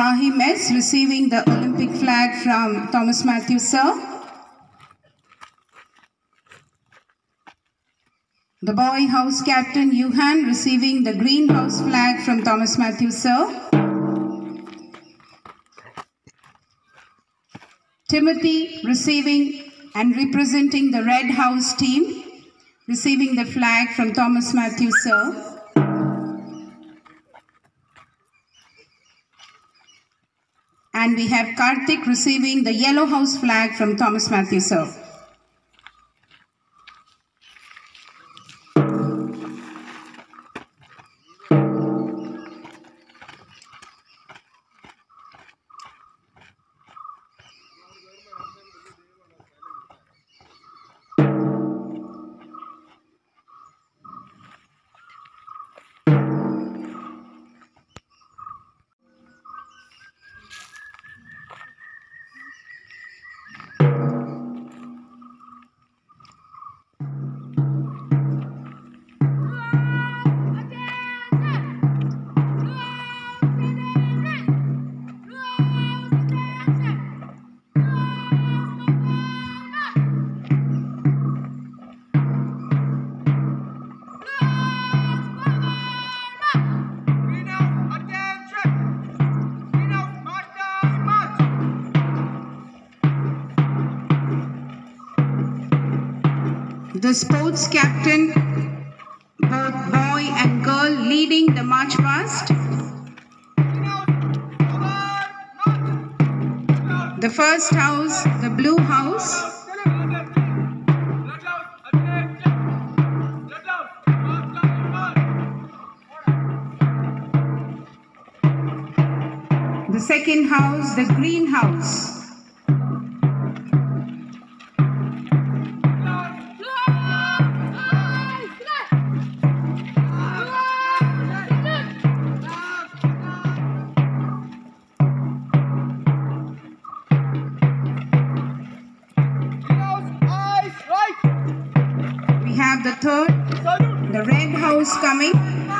Fahim S. receiving the Olympic flag from Thomas Matthews, sir. The boy house captain Yuhan receiving the greenhouse flag from Thomas Matthews, sir. Timothy receiving and representing the red house team, receiving the flag from Thomas Matthews, sir. And we have Karthik receiving the yellow house flag from Thomas Matthew sir. The sports captain, both boy and girl, leading the march past. The first house, the blue house. The second house, the green house. Coming.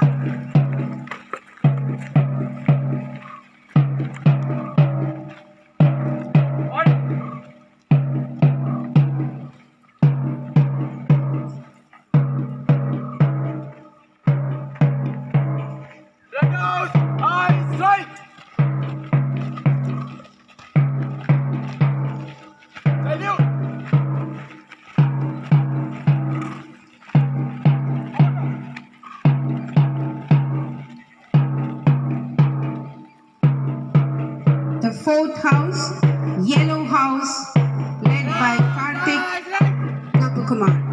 Right! on.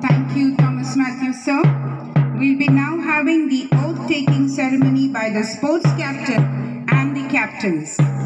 Thank you, Thomas sir. We'll be now having the oath taking ceremony by the sports captain and the captains.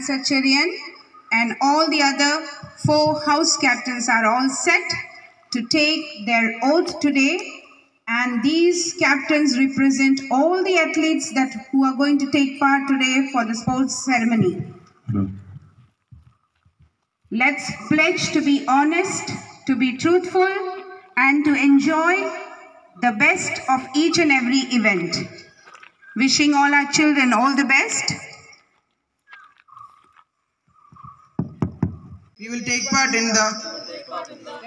Sacharian and all the other four house captains are all set to take their oath today And these captains represent all the athletes that who are going to take part today for the sports ceremony. Let's pledge to be honest, to be truthful, and to enjoy the best of each and every event. Wishing all our children all the best. We will take part in the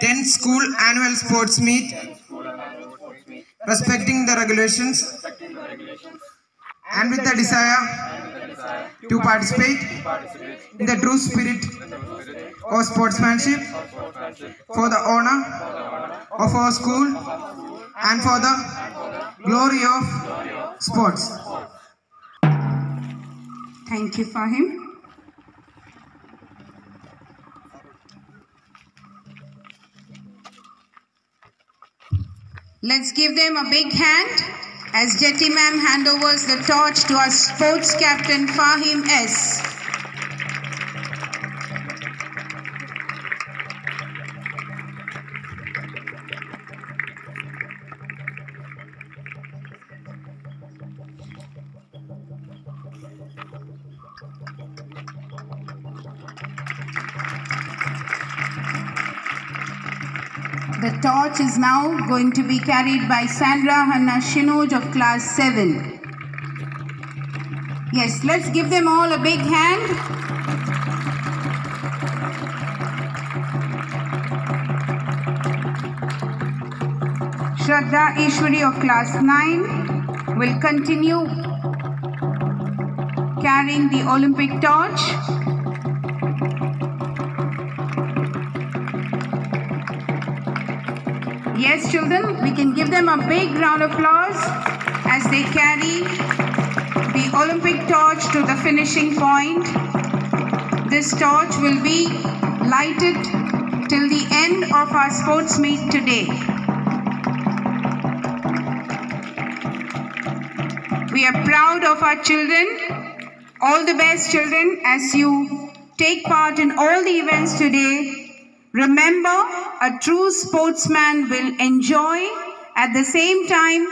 10th school annual sports meet, respecting the regulations and with the desire to participate in the true spirit of sportsmanship for the honor of our school and for the glory of sports. Thank you for him. Let's give them a big hand as Jetty Ma'am handovers the torch to our sports captain Fahim S. The torch is now going to be carried by Sandra Hanna Shinoj of class 7. Yes, let's give them all a big hand. Shraddha Ishwari of class 9 will continue carrying the Olympic torch. Yes, children, we can give them a big round of applause as they carry the Olympic torch to the finishing point. This torch will be lighted till the end of our sports meet today. We are proud of our children. All the best, children, as you take part in all the events today. Remember, a true sportsman will enjoy, at the same time,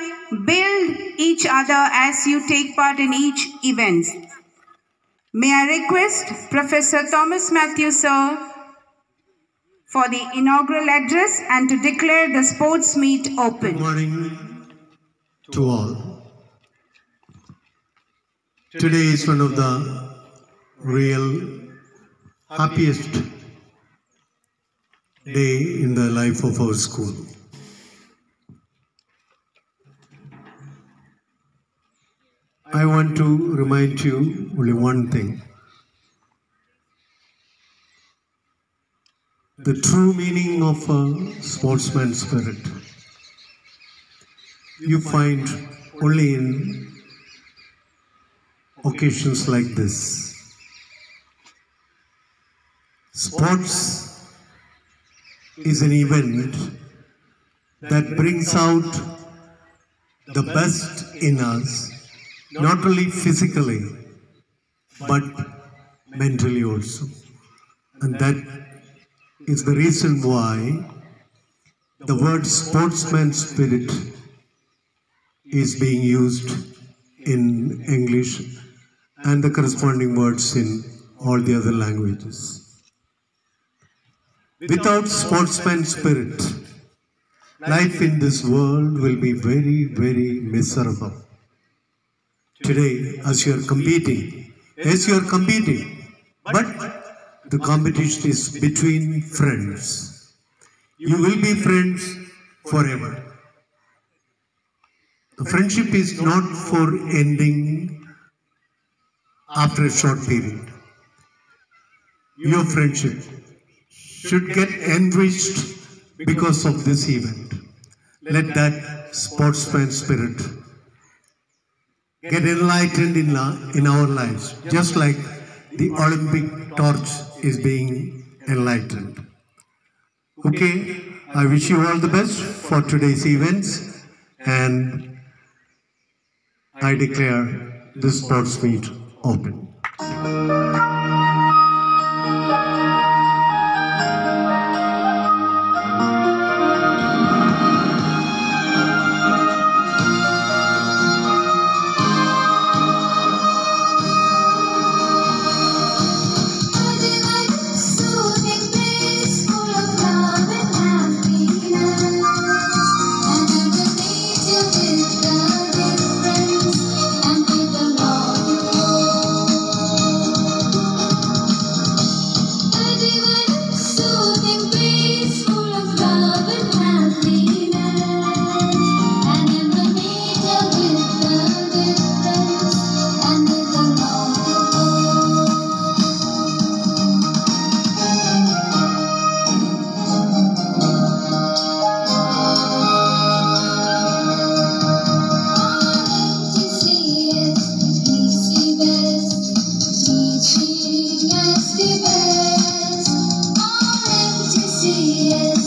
build each other as you take part in each event. May I request Professor Thomas Matthew, sir, for the inaugural address and to declare the sports meet open. Good morning to all. Today is one of the real happiest day in the life of our school. I want to remind you only one thing. The true meaning of a sportsman's spirit you find only in occasions like this. Sports is an event that brings out the best in us, not only physically, but mentally also. And that is the reason why the word sportsman spirit is being used in English and the corresponding words in all the other languages. Without sportsman spirit, life in this world will be very, very miserable. Today, as you are competing, yes, you are competing, but the competition is between friends. You will be friends forever. The friendship is not for ending after a short period. Your friendship should get enriched because of this event. Let that sportsman spirit get enlightened in in our lives, just like the Olympic torch is being enlightened. Okay, I wish you all the best for today's events and I declare this sports meet open. Yeah.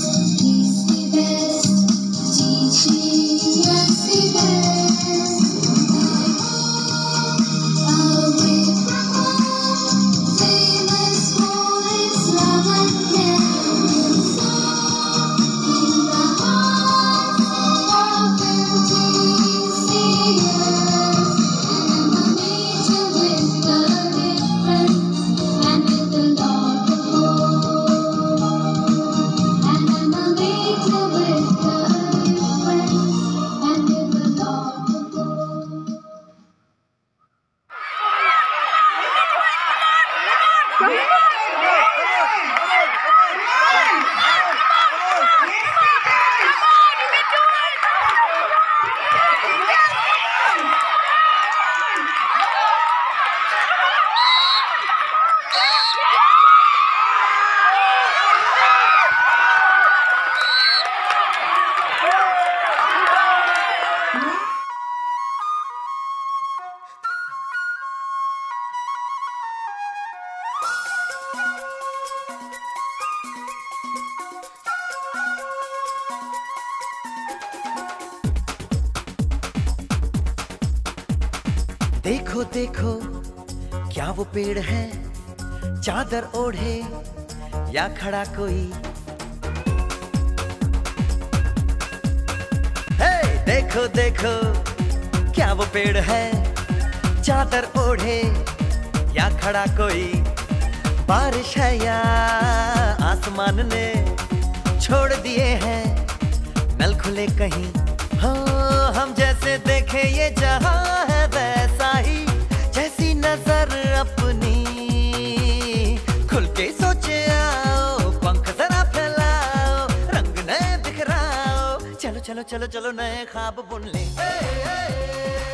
देखो देखो, क्या वो पेड़ है? चादर ओढ़े या खड़ा कोई? हे देखो देखो, क्या वो पेड़ है? चादर ओढ़े या खड़ा कोई? बारिश है या आसमान ने छोड़ दिए हैं? नल खुले कहीं? हाँ हम जैसे देखे ये जहाँ है। चलो चलो नए खाब बुन ले। ए, ए, ए, ए, ए, ए, ए, ए,